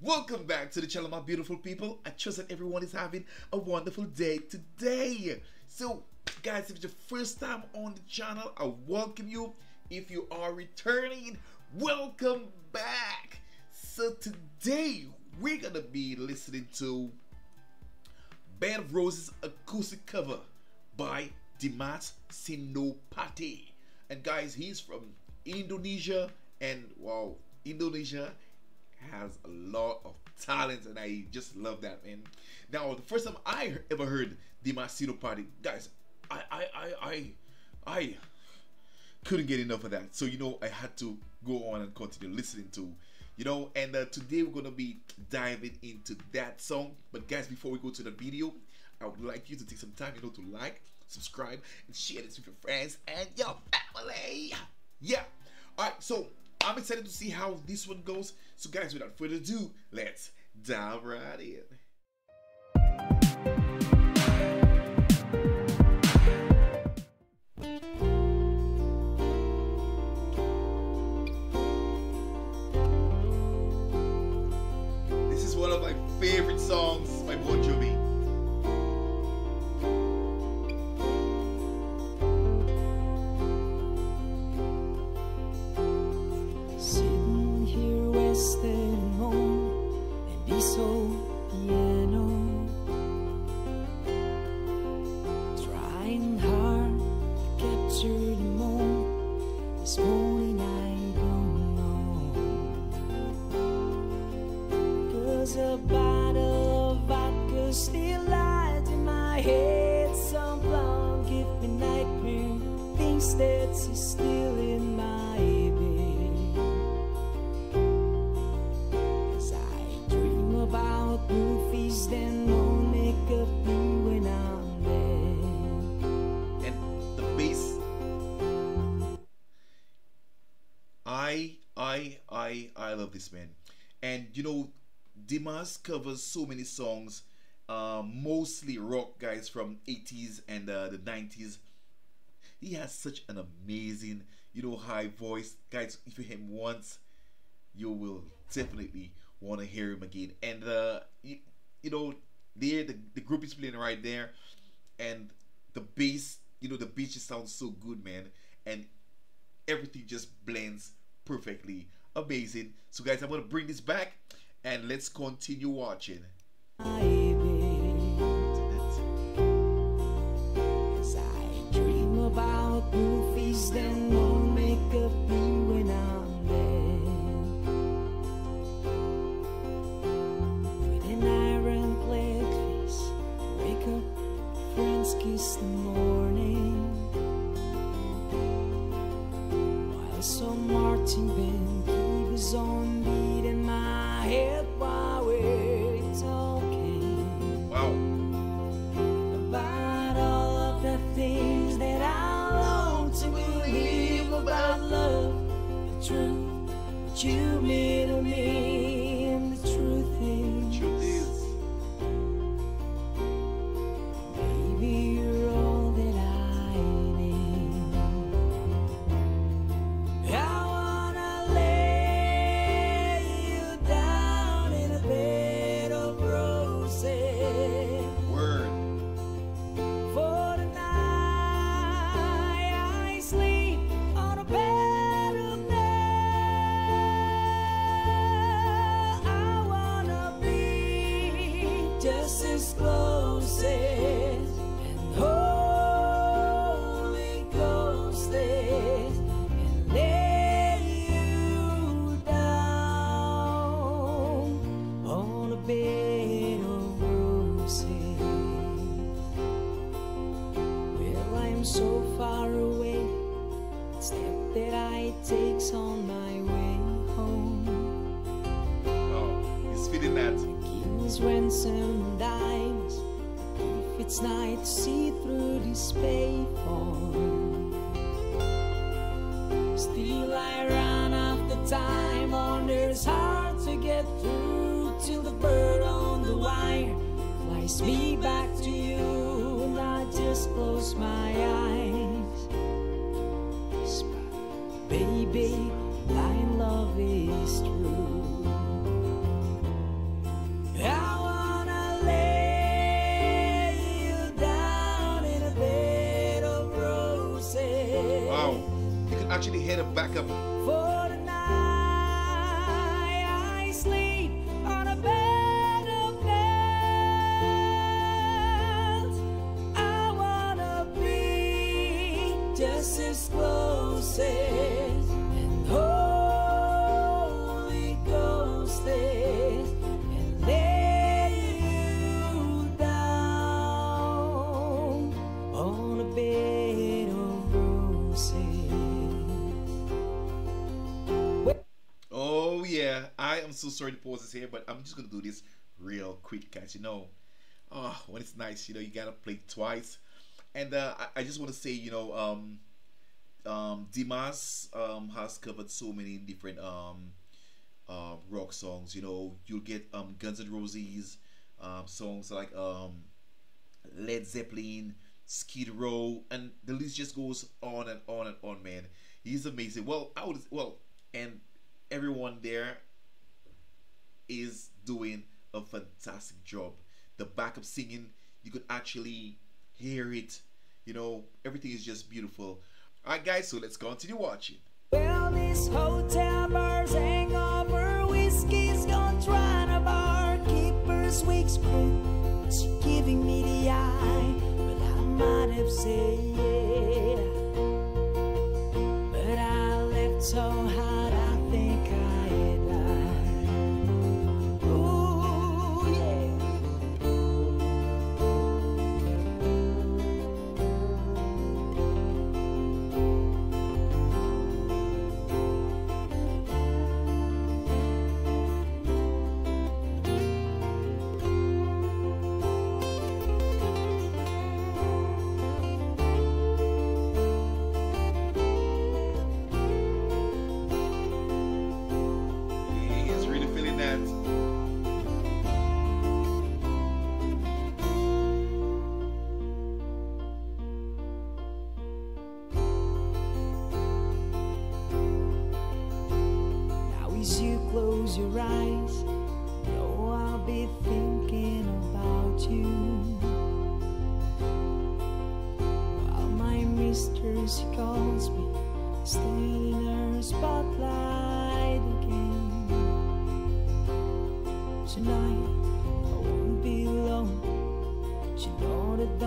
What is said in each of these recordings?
welcome back to the channel, my beautiful people. I trust that everyone is having a wonderful day today. So, guys, if it's your first time on the channel, I welcome you. If you are returning, welcome back. So, today we're gonna be listening to Bed of Roses acoustic cover by Dimas Senopati. And guys, he's from Indonesia, and wow, Indonesia has a lot of talent, and I just love that, man. Now, the first time I ever heard Dimas Party, guys, I, I, I, I, I couldn't get enough of that. So you know, I had to go on and continue listening to, you know. And uh, today we're gonna be diving into that song. But guys, before we go to the video, I would like you to take some time, you know, to like, subscribe, and share this with your friends and your family. Yeah. All right. So I'm excited to see how this one goes. So guys, without further ado, let's dive right in. She's still in my I and the bass I I I I love this man. And you know Dimas covers so many songs uh, mostly rock guys from 80s and uh, the 90s he has such an amazing you know high voice. Guys if you hear him once you will definitely want to hear him again. And uh you, you know there the, the group is playing right there. And the bass you know the bass just sounds so good man. And everything just blends perfectly. Amazing. So guys i'm gonna bring this back and let's continue watching. My friends kiss the morning. While some marching band keeps on beating my head while we're talking wow. About all of the things that I long to believe about love, the truth that you mean to me, and the truth is, that I takes on my way home. wow he's feeling that King's ransom dimes. If it's night, to see through this payphone. Still, I run after time. Wonders hard to get through till the bird on the wire flies me back to you, and I just close my eyes. Baby, thy love is true. Wow. You can actually hear the backup. So sorry to pause this here, but I'm just gonna do this real quick, guys. You know, oh, when it's nice, you know, you gotta play twice. And uh, I, I just want to say, you know, um, um, Dimas um, has covered so many different um, uh, rock songs. You know, you'll get um, Guns N' Roses um, songs like um, Led Zeppelin, Skid Row, and the list just goes on and on and on. Man, he's amazing. Well, I would well, and everyone there is doing a fantastic job. The backup singing, you could actually hear it. You know, everything is just beautiful. All right, guys, so let's continue watching. Well, this hotel bar's hangover, whiskey's gone a barkeeper's weak spread. Giving me the eye, but I might have eyes, know I'll be thinking about you. While my mistress calls me, staying in her spotlight again. Tonight I won't be alone. She know that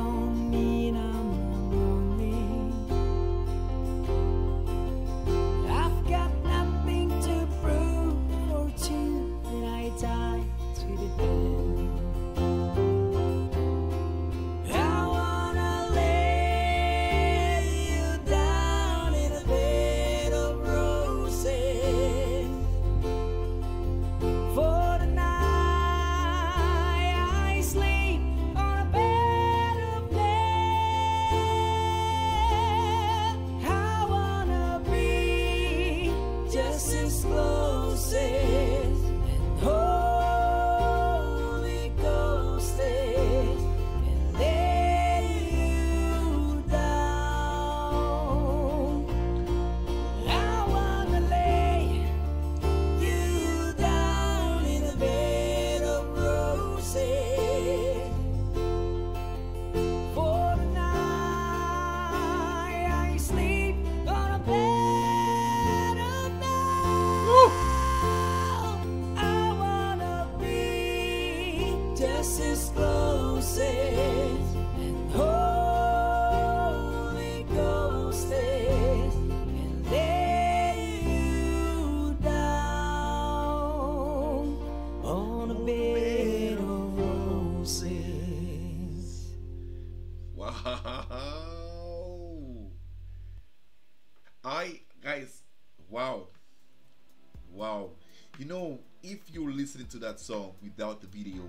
that song without the video,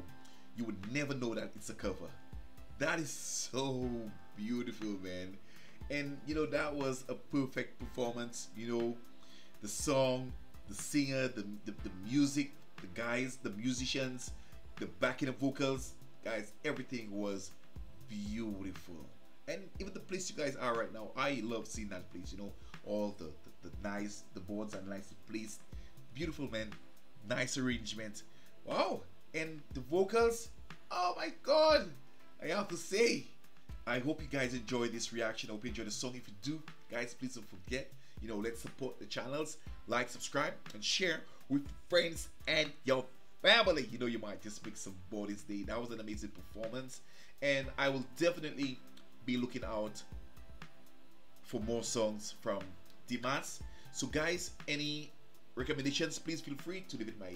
you would never know that it's a cover. That is so beautiful, man. And you know, that was a perfect performance. You know, the song, the singer, the, the, the music, the guys, the musicians, the backing vocals, guys, everything was beautiful. And even the place you guys are right now, I love seeing that place. You know, all the the, the nice, the boards are nicely placed, beautiful man, nice arrangement. Wow, and the vocals, oh my god! I have to say, I hope you guys enjoyed this reaction. I hope you enjoyed the song. If you do, guys, please don't forget You know, let's support the channels. Like, subscribe, and share with friends and your family. You know, you might just make some bodies day. That was an amazing performance, and I will definitely be looking out for more songs from Dimas. So, guys, any recommendations, please feel free to leave it my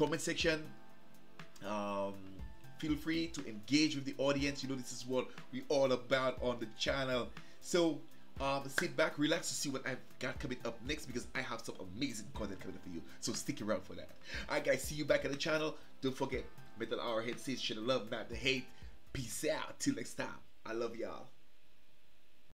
comment section. Um, feel free to engage with the audience. You know, this is what we all about on the channel. So, um, sit back, relax to see what I've got coming up next because I have some amazing content coming up for you. So stick around for that. Alright guys, see you back at the channel. Don't forget, Metal R Head says should love, not the hate. Peace out. Till next time. I love y'all.